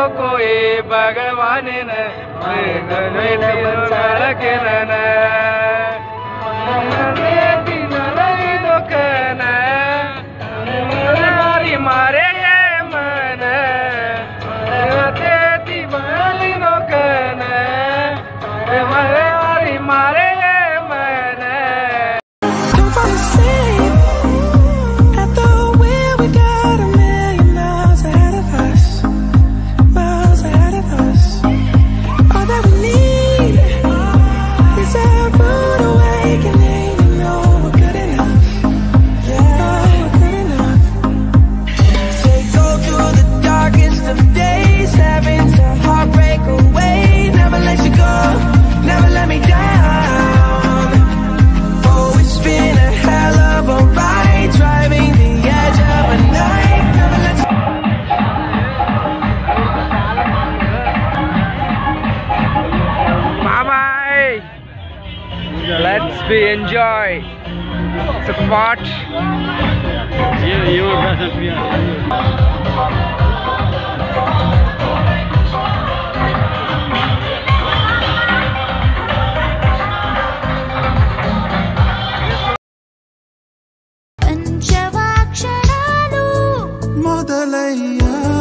लोको ए भगवान न के न We enjoy. It's a part. You, you were better ಮೊದಲಯ್ಯ